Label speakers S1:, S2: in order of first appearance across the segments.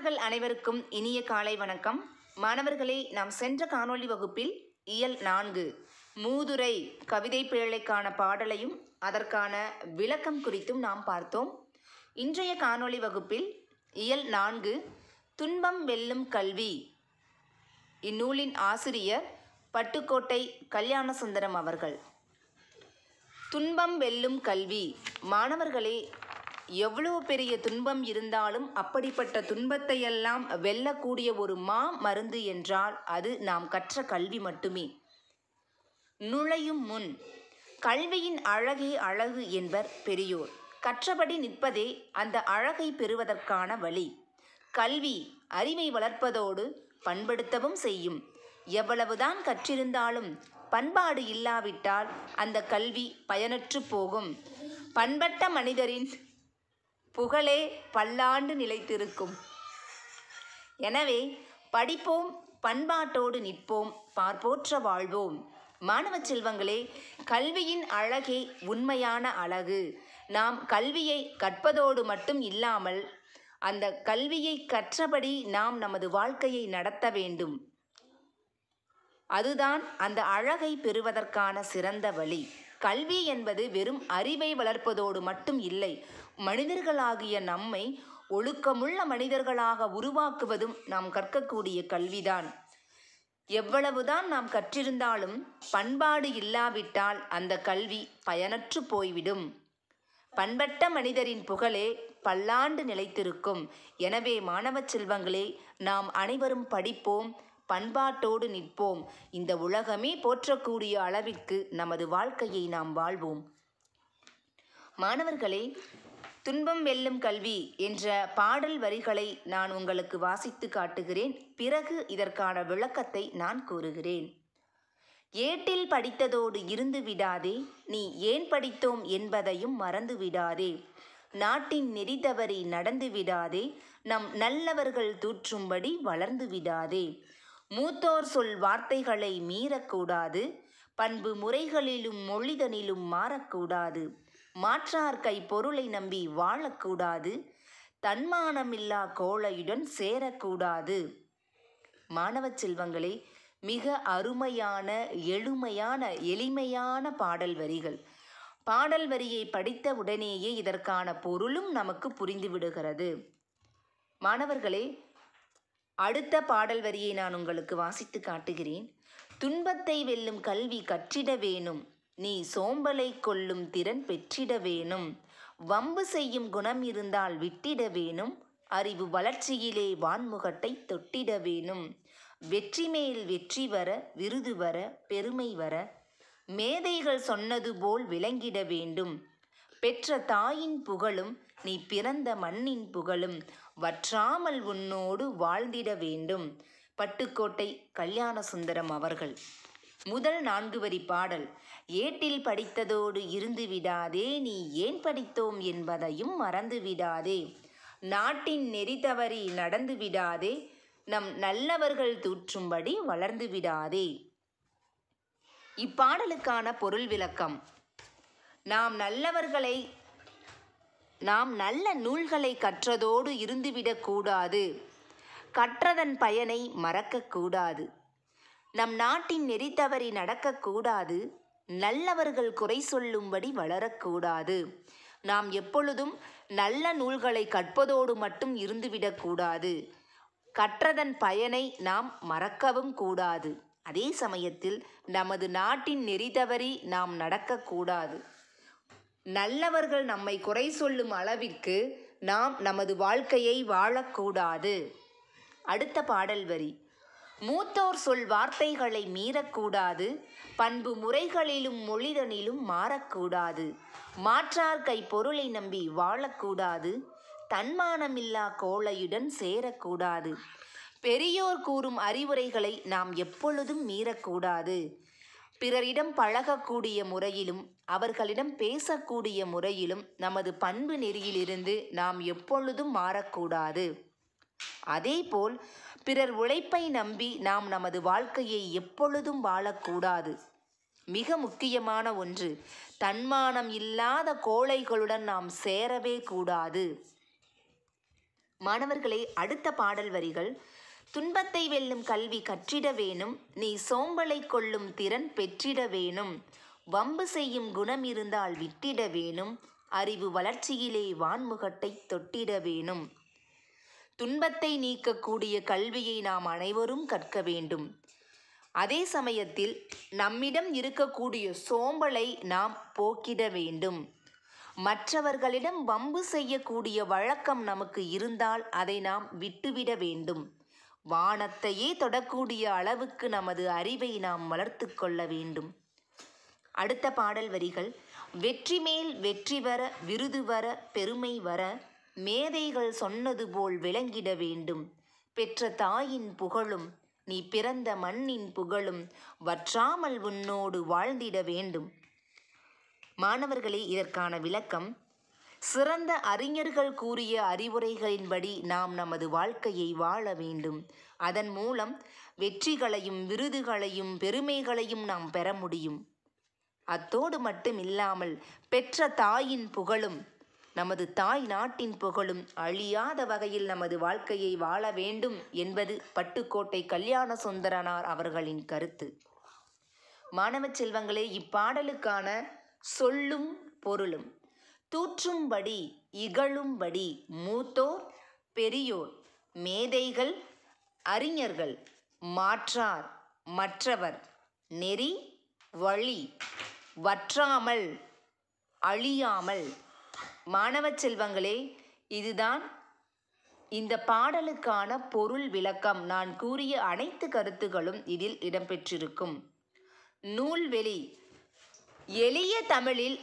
S1: மாணவர்கள் அனைவருக்கும் இனிய காலை வணக்கம். மாணவர்களே நாம் சென்ற காணொளி வகுப்பில் இயல் நான்கு மூதுரை கவிதை பிழைக்கான பாடலையும் அதற்கான விளக்கம் குறித்தும் நாம் பார்த்தோம். இன்றைய காணொளி வகுப்பில் இயல் நான்கு துன்பம் வெல்லும் கல்வி. இந்நூலின் ஆசிரியர் பட்டுக்கோட்டை கல்யாணசுந்தரம் அவர்கள். துன்பம் வெல்லும் கல்வி. மாணவர்களே எவ்வளவு பெரிய துன்பம் இருந்தாலும் அப்படிப்பட்ட துன்பத்தையெல்லாம் வெல்லக்கூடிய ஒரு மா மருந்து என்றால் அது நாம் கற்ற கல்வி மட்டுமே. நுழையும் முன் கல்வியின் அழகே அழகு என்பர் பெரியோர். கற்றபடி நிற்பதே அந்த அழகை பெறுவதற்கான வழி. கல்வி அறிவை வளர்ப்பதோடு பண்படுத்தவும் செய்யும். எவ்வளவுதான் கற்றிருந்தாலும் பண்பாடு இல்லாவிட்டால் அந்த கல்வி பயனற்று போகும். பண்பட்ட மனிதரின் புகழே பல்லாண்டு நிலைத்திருக்கும். எனவே படிப்போம் பண்பாட்டோடு நிற்போம் பார்ப்போற்ற வாழ்வோம். மாணவ செல்வங்களே கல்வியின் அழகே உண்மையான அழகு. நாம் கல்வியை கற்பதோடு மட்டும் இல்லாமல் அந்த கல்வியை கற்றபடி நாம் நமது வாழ்க்கையை நடத்த வேண்டும். அதுதான் அந்த அழகை பெறுவதற்கான சிறந்த வழி. கல்வி என்பது வெறும் அறிவை வளர்ப்பதோடு மட்டும் இல்லை மனிதர்களாகிய நம்மை ஒழுக்கமுள்ள மனிதர்களாக உருவாக்குவதும் நாம் கற்கக்கூடிய கல்விதான். எவ்வளவுதான் நாம் கற்றிருந்தாலும் பண்பாடு இல்லாவிட்டால் அந்த கல்வி பயனற்று போய்விடும். பண்பட்ட மனிதரின் புகழே பல்லாண்டு நிலைத்திருக்கும். எனவே மாணவ செல்வங்களே நாம் அனைவரும் படிப்போம் பண்பாட்டோடு நிற்போம். இந்த உலகமே போற்றக்கூடிய அளவிற்கு நமது வாழ்க்கையை நாம் வாழ்வோம். மாணவர்களே துன்பம் வெல்லும் கல்வி என்ற பாடல் வரிகளை நான் உங்களுக்கு வாசித்து காட்டுகிறேன். பிறகு இதற்கான விளக்கத்தை நான் கூறுகிறேன். ஏட்டில் படித்ததோடு இருந்து விடாதே நீ ஏன் படித்தோம் என்பதையும் மறந்து விடாதே. நாட்டின் நெறி தவறி நடந்து விடாதே நம் நல்லவர்கள் தூற்றும்படி வளர்ந்து விடாதே. மூத்தோர் சொல் வார்த்தைகளை மீறக்கூடாது பண்பு முறைகளிலும் மொழிதனிலும் மாறக்கூடாது. மாற்றார் கை பொருளை நம்பி வாழக்கூடாது தன்மானமில்லா கோழையுடன் சேரக்கூடாது. மாணவ செல்வங்களே மிக அருமையான எளிமையான எளிமையான பாடல் வரிகள். பாடல் வரியை படித்த உடனேயே இதற்கான பொருளும் நமக்கு புரிந்துவிடுகிறது மாணவர்களே அடுத்த பாடல் வரியை நான் உங்களுக்கு வாசித்து காட்டுகிறேன். துன்பத்தை வெல்லும் கல்வி கற்றிட வேணும். நீ சோம்பலை கொள்ளும் திறன் பெற்றிட வேணும். வம்பு செய்யும் குணம் இருந்தால் விட்டிட வேணும். அறிவு வளர்ச்சியிலே வான்முகட்டை தொட்டிட வேணும். வெற்றி மேல் வெற்றி வர விருது வர பெருமை வர. மேதைகள் சொன்னது போல் விளங்கிட வேண்டும். பெற்ற தாயின் புகழும் நீ பிறந்த மண்ணின் புகழும் வற்றாமல் உன்னோடு வாழ்ந்திட வேண்டும். பட்டுக்கோட்டை கல்யாண சுந்தரம் அவர்கள். முதல் நான்கு வரி பாடல். ஏட்டில் படித்ததோடு இருந்து விடாதே நீ ஏன் படித்தோம் என்பதையும் மறந்து விடாதே. நாட்டின் நெறி தவறி நடந்து விடாதே நம் நல்லவர்கள் தூற்றும்படி வளர்ந்து விடாதே. இப்பாடலுக்கான பொருள் விளக்கம். நாம் நல்லவர்களை நாம் நல்ல நூல்களை கற்றதோடு இருந்துவிடக்கூடாது கற்றதன் பயனை மறக்கக்கூடாது நம் நாட்டின் நெறி தவறி நடக்கக்கூடாது நல்லவர்கள் குறை சொல்லும்படி வளரக்கூடாது. நாம் எப்பொழுதும் நல்ல நூல்களை கற்பதோடு மட்டும் இருந்துவிடக்கூடாது. கற்றதன் பயனை நாம் மறக்கவும் கூடாது. அதே சமயத்தில் நமது நாட்டின் நெறி தவறி நாம் நடக்கக்கூடாது. நல்லவர்கள் நம்மை குறை சொல்லும் அளவிற்கு நாம் நமது வாழ்க்கையை வாழக்கூடாது. அடுத்த பாடல் வரி. மூத்தோர் சொல் வார்த்தைகளை மீறக்கூடாது பண்பு முறைகளிலும் மொழிதனிலும் மாறக்கூடாது. மாற்றார் கை பொருளை நம்பி வாழக்கூடாது தன்மானமில்லா கோளையுடன் சேரக்கூடாது. பெரியோர் கூறும் அறிவுரைகளை நாம் எப்பொழுதும் மீறக்கூடாது. பிறரிடம் பழகக்கூடிய முறையிலும் அவர்களிடம் பேசக்கூடிய முறையிலும் நமது பண்பு நெறியிலிருந்து நாம் எப்பொழுதும் மாறக்கூடாது. அதேபோல் பிறர் உழைப்பை நம்பி நாம் நமது வாழ்க்கையை எப்பொழுதும் வாழக்கூடாது. மிக முக்கியமான ஒன்று தன்மானம் இல்லாத கோழைகளுடன் நாம் சேரவே கூடாது. மாணவர்களே அடுத்த பாடல் வரிகள் துன்பத்தை வெல்லும் கல்வி கற்றிட வேணும் நீ சோம்பலை கொள்ளும் திறன் பெற்றிட வேணும் வம்பு செய்யும் குணம் இருந்தால் விட்டிட வேணும் அறிவு வளர்ச்சியிலே வான்முகத்தை தொட்டிட வேணும். துன்பத்தை நீக்கக்கூடிய கல்வியை நாம் அனைவரும் கற்க வேண்டும். அதே சமயத்தில் நம்மிடம் இருக்கக்கூடிய சோம்பலை நாம் போக்கிட வேண்டும். மற்றவர்களிடம் வம்பு செய்யக்கூடிய வழக்கம் நமக்கு இருந்தால் அதை நாம் விட்டுவிட வேண்டும். வானத்தையே தொடக்கூடிய அளவுக்கு நமது அறிவை நாம் வளர்த்து கொள்ள வேண்டும். அடுத்த பாடல் வரிகள் வெற்றி மேல் வெற்றி வர விருது வர பெருமை வர மேதைகள் சொன்னது போல் விளங்கிட வேண்டும். பெற்ற தாயின் புகழும் நீ பிறந்த மண்ணின் புகழும் வற்றாமல் உன்னோடு வாழ்ந்திட வேண்டும். மாணவர்களே இதற்கான விளக்கம். சிறந்த அறிஞர்கள் கூறிய அறிவுரைகளின்படி நாம் நமது வாழ்க்கையை வாழ வேண்டும். அதன் மூலம் வெற்றிகளையும் விருதுகளையும் பெருமைகளையும் நாம் பெற முடியும். அத்தோடு மட்டும் இல்லாமல் பெற்ற தாயின் புகழும் நமது தாய் நாட்டின் புகழும் அழியாத வகையில் நமது வாழ்க்கையை வாழ வேண்டும் என்பது பட்டுக்கோட்டை கல்யாண சுந்தரனார் அவர்களின் கருத்து. மாணவ செல்வங்களே இப்பாடலுக்கான சொல்லும் பொருளும் தூற்றும்படி இகழும்படி மூத்தோர் பெரியோர் மேதைகள் அறிஞர்கள் மாற்றார் மற்றவர் நெறி வழி வற்றாமல் அழியாமல் மாணவ செல்வங்களே இதுதான் இந்த பாடலுக்கான பொருள் விளக்கம். நான் கூறிய அனைத்து கருத்துகளும் இதில் இடம்பெற்றிருக்கும். நூல்வெளி. எளிய தமிழில்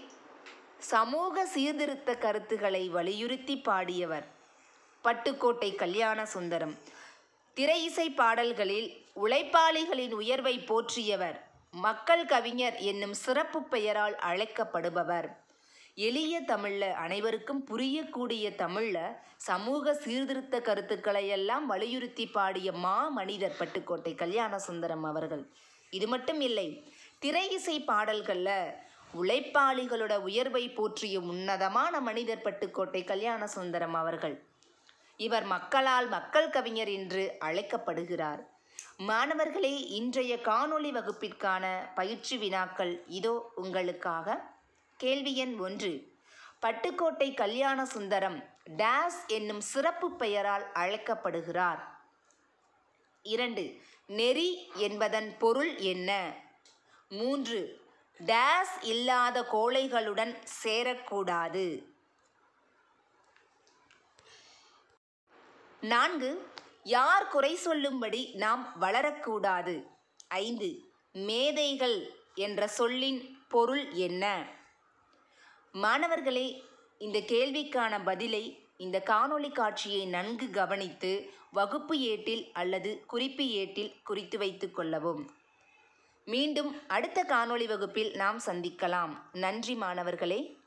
S1: சமூக சீர்திருத்த கருத்துக்களை வலியுறுத்தி பாடியவர் பட்டுக்கோட்டை கல்யாண சுந்தரம். திரை இசை பாடல்களில் உழைப்பாளிகளின் உயர்வை போற்றியவர் மக்கள் கவிஞர் என்னும் சிறப்பு பெயரால் அழைக்கப்படுபவர். எளிய தமிழில் அனைவருக்கும் புரியக்கூடிய தமிழில் சமூக சீர்திருத்த கருத்துக்களை எல்லாம் வலியுறுத்தி பாடிய மா மனிதர் பட்டுக்கோட்டை கல்யாண சுந்தரம் அவர்கள். இது மட்டும் இல்லை திரை இசை பாடல்களில் உழைப்பாளிகளோட உயர்வை போற்றிய உன்னதமான மனிதர் பட்டுக்கோட்டை கல்யாண சுந்தரம் அவர்கள். இவர் மக்களால் மக்கள் கவிஞர் என்று அழைக்கப்படுகிறார். மாணவர்களே இன்றைய காணொளி வகுப்பிற்கான பயிற்சி வினாக்கள் இதோ உங்களுக்காக. கேள்வி எண் ஒன்று. பட்டுக்கோட்டை கல்யாண சுந்தரம் டேஸ் என்னும் சிறப்பு பெயரால் அழைக்கப்படுகிறார். இரண்டு நெறி என்பதன் பொருள் என்ன? மூன்று டேஸ் இல்லாத கோழைகளுடன் சேரக்கூடாது. நான்கு யார் குறை சொல்லும்படி நாம் வளரக்கூடாது? ஐந்து மேதைகள் என்ற சொல்லின் பொருள் என்ன? மாணவர்களே இந்த கேள்விக்கான பதிலை இந்த காணொளி காட்சியை நன்கு கவனித்து வகுப்பு ஏட்டில் அல்லது குறிப்பு ஏட்டில் குறித்து வைத்து கொள்ளவும். மீண்டும் அடுத்த காணொளி வகுப்பில் நாம் சந்திக்கலாம். நன்றி மாணவர்களே.